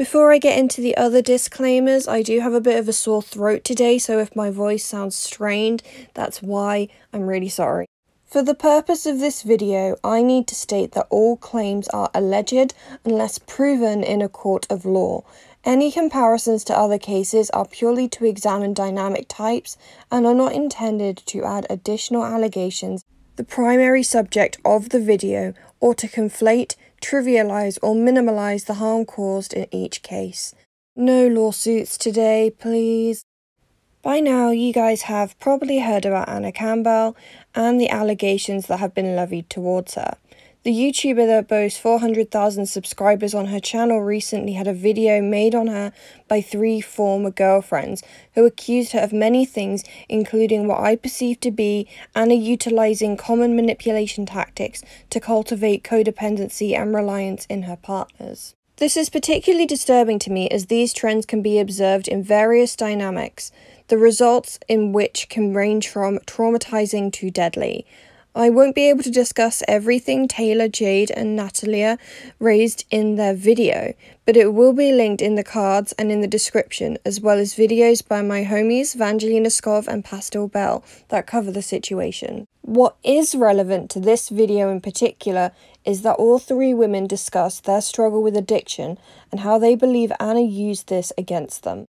Before I get into the other disclaimers, I do have a bit of a sore throat today, so if my voice sounds strained, that's why I'm really sorry. For the purpose of this video, I need to state that all claims are alleged unless proven in a court of law. Any comparisons to other cases are purely to examine dynamic types and are not intended to add additional allegations the primary subject of the video or to conflate, trivialize, or minimalize the harm caused in each case. No lawsuits today, please. By now, you guys have probably heard about Anna Campbell and the allegations that have been levied towards her. The YouTuber that boasts 400,000 subscribers on her channel recently had a video made on her by three former girlfriends who accused her of many things, including what I perceive to be Anna utilizing common manipulation tactics to cultivate codependency and reliance in her partners. This is particularly disturbing to me as these trends can be observed in various dynamics, the results in which can range from traumatizing to deadly. I won't be able to discuss everything Taylor, Jade, and Natalia raised in their video, but it will be linked in the cards and in the description, as well as videos by my homies Vangelina Skov and Pastel Belle that cover the situation. What is relevant to this video in particular is that all three women discuss their struggle with addiction and how they believe Anna used this against them.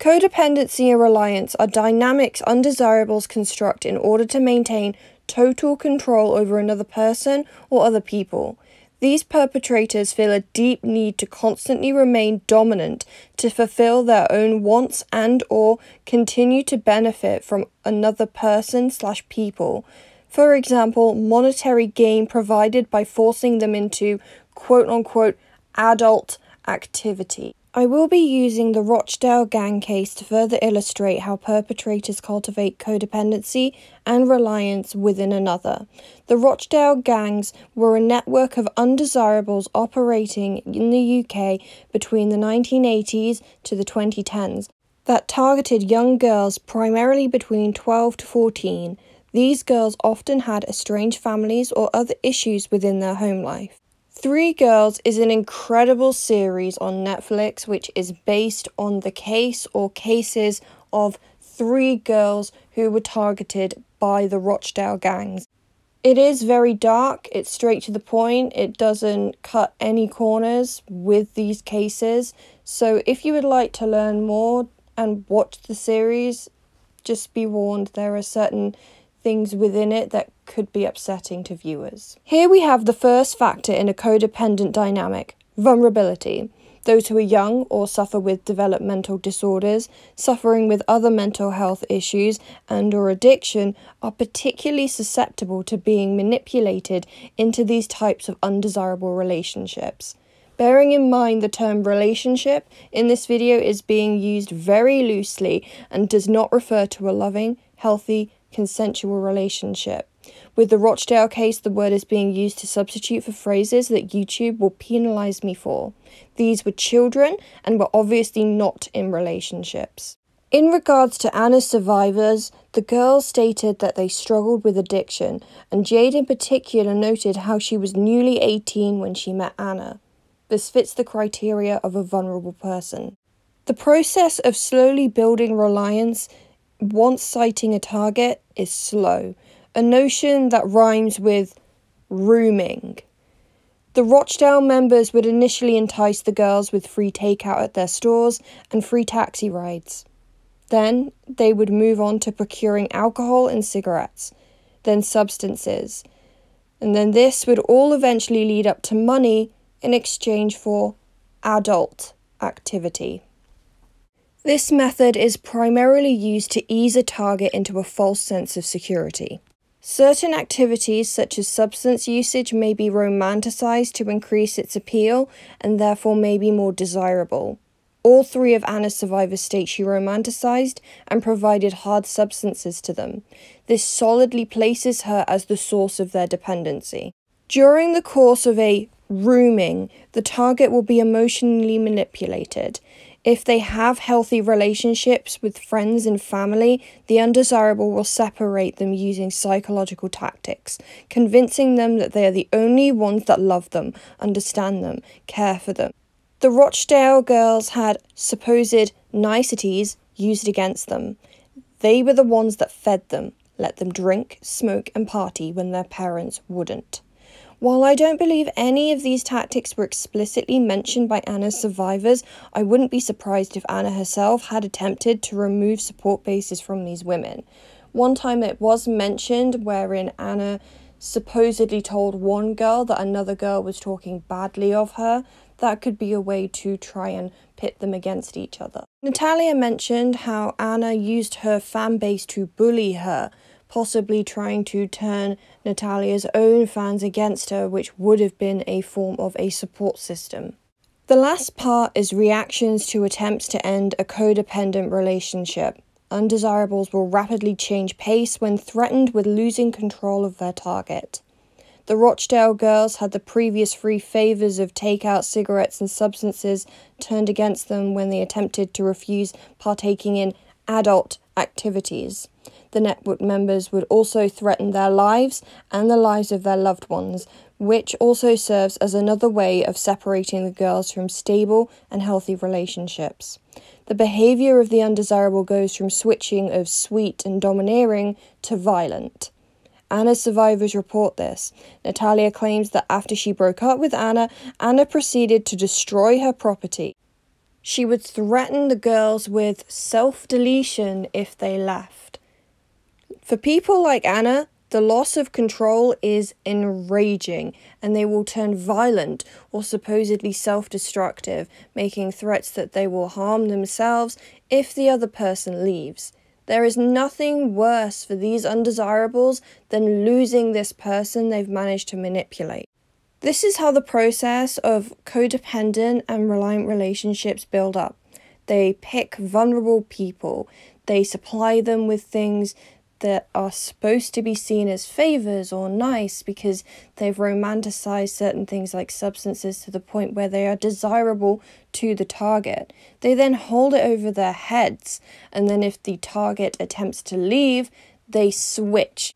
Codependency and reliance are dynamics undesirables construct in order to maintain total control over another person or other people. These perpetrators feel a deep need to constantly remain dominant to fulfill their own wants and or continue to benefit from another person slash people. For example, monetary gain provided by forcing them into quote unquote adult activity. I will be using the Rochdale gang case to further illustrate how perpetrators cultivate codependency and reliance within another. The Rochdale gangs were a network of undesirables operating in the UK between the 1980s to the 2010s that targeted young girls primarily between 12 to 14. These girls often had estranged families or other issues within their home life. Three Girls is an incredible series on Netflix which is based on the case or cases of three girls who were targeted by the Rochdale gangs. It is very dark, it's straight to the point, it doesn't cut any corners with these cases. So, if you would like to learn more and watch the series, just be warned there are certain things within it that could be upsetting to viewers. Here we have the first factor in a codependent dynamic vulnerability. Those who are young or suffer with developmental disorders, suffering with other mental health issues and or addiction are particularly susceptible to being manipulated into these types of undesirable relationships. Bearing in mind the term relationship in this video is being used very loosely and does not refer to a loving, healthy, consensual relationship. With the Rochdale case, the word is being used to substitute for phrases that YouTube will penalize me for. These were children and were obviously not in relationships. In regards to Anna's survivors, the girls stated that they struggled with addiction, and Jade in particular noted how she was newly 18 when she met Anna. This fits the criteria of a vulnerable person. The process of slowly building reliance once sighting a target is slow, a notion that rhymes with rooming. The Rochdale members would initially entice the girls with free takeout at their stores and free taxi rides. Then they would move on to procuring alcohol and cigarettes, then substances. And then this would all eventually lead up to money in exchange for adult activity. This method is primarily used to ease a target into a false sense of security. Certain activities, such as substance usage, may be romanticized to increase its appeal and therefore may be more desirable. All three of Anna's survivors state she romanticized and provided hard substances to them. This solidly places her as the source of their dependency. During the course of a rooming, the target will be emotionally manipulated. If they have healthy relationships with friends and family, the undesirable will separate them using psychological tactics, convincing them that they are the only ones that love them, understand them, care for them. The Rochdale girls had supposed niceties used against them. They were the ones that fed them, let them drink, smoke, and party when their parents wouldn't. While I don't believe any of these tactics were explicitly mentioned by Anna's survivors, I wouldn't be surprised if Anna herself had attempted to remove support bases from these women. One time it was mentioned wherein Anna supposedly told one girl that another girl was talking badly of her. That could be a way to try and pit them against each other. Natalia mentioned how Anna used her fan base to bully her possibly trying to turn Natalia's own fans against her, which would have been a form of a support system. The last part is reactions to attempts to end a codependent relationship. Undesirables will rapidly change pace when threatened with losing control of their target. The Rochdale girls had the previous free favours of takeout cigarettes and substances turned against them when they attempted to refuse partaking in adult activities. The network members would also threaten their lives and the lives of their loved ones, which also serves as another way of separating the girls from stable and healthy relationships. The behavior of the undesirable goes from switching of sweet and domineering to violent. Anna's survivors report this. Natalia claims that after she broke up with Anna, Anna proceeded to destroy her property. She would threaten the girls with self deletion if they left. For people like Anna, the loss of control is enraging and they will turn violent or supposedly self destructive, making threats that they will harm themselves if the other person leaves. There is nothing worse for these undesirables than losing this person they've managed to manipulate. This is how the process of codependent and reliant relationships build up. They pick vulnerable people, they supply them with things that are supposed to be seen as favors or nice because they've romanticized certain things like substances to the point where they are desirable to the target. They then hold it over their heads, and then if the target attempts to leave, they switch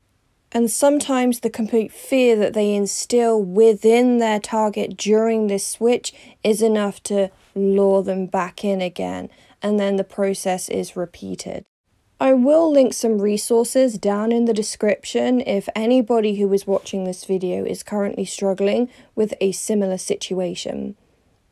and sometimes the complete fear that they instill within their target during this switch is enough to lure them back in again, and then the process is repeated. I will link some resources down in the description if anybody who is watching this video is currently struggling with a similar situation.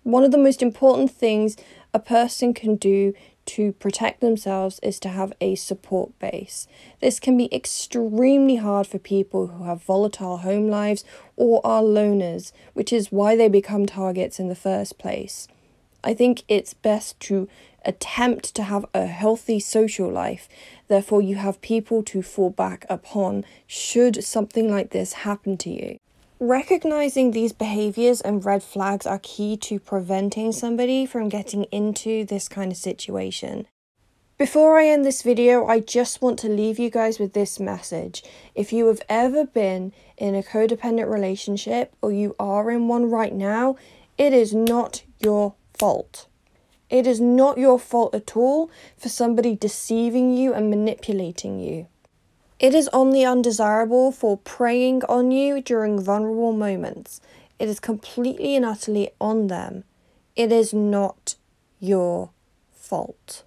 One of the most important things a person can do to protect themselves is to have a support base. This can be extremely hard for people who have volatile home lives or are loners, which is why they become targets in the first place. I think it's best to attempt to have a healthy social life. Therefore, you have people to fall back upon should something like this happen to you. Recognizing these behaviors and red flags are key to preventing somebody from getting into this kind of situation. Before I end this video, I just want to leave you guys with this message. If you have ever been in a codependent relationship or you are in one right now, it is not your fault. It is not your fault at all for somebody deceiving you and manipulating you. It is on the undesirable for preying on you during vulnerable moments. It is completely and utterly on them. It is not your fault.